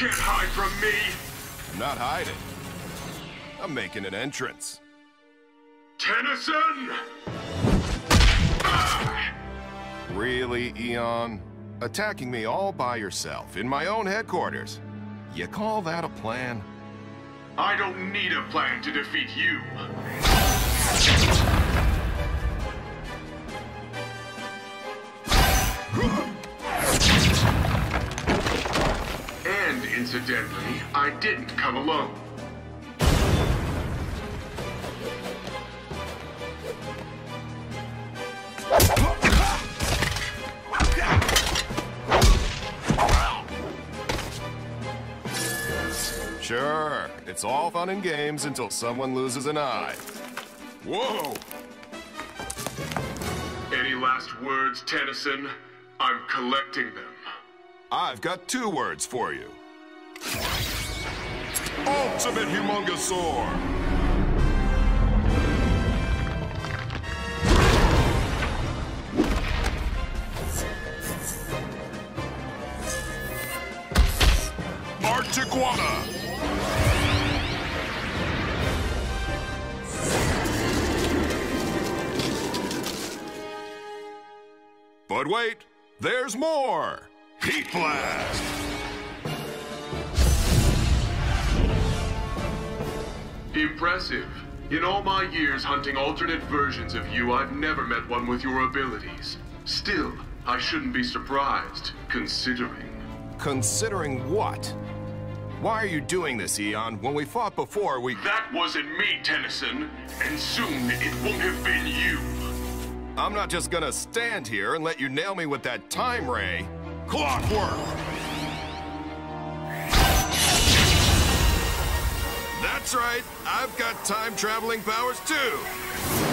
can't hide from me! I'm not hiding. I'm making an entrance. Tennyson! Ah! Really, Eon? Attacking me all by yourself, in my own headquarters. You call that a plan? I don't need a plan to defeat you. incidentally, I didn't come alone. Sure, it's all fun and games until someone loses an eye. Whoa! Any last words, Tennyson? I'm collecting them. I've got two words for you. Ultimate Humungousaur! Arctiguana! But wait, there's more! Heatblast! Impressive. In all my years hunting alternate versions of you, I've never met one with your abilities. Still, I shouldn't be surprised, considering. Considering what? Why are you doing this, Eon? When we fought before, we... That wasn't me, Tennyson, and soon it won't have been you. I'm not just gonna stand here and let you nail me with that time ray. Clockwork! That's right, I've got time-traveling powers too!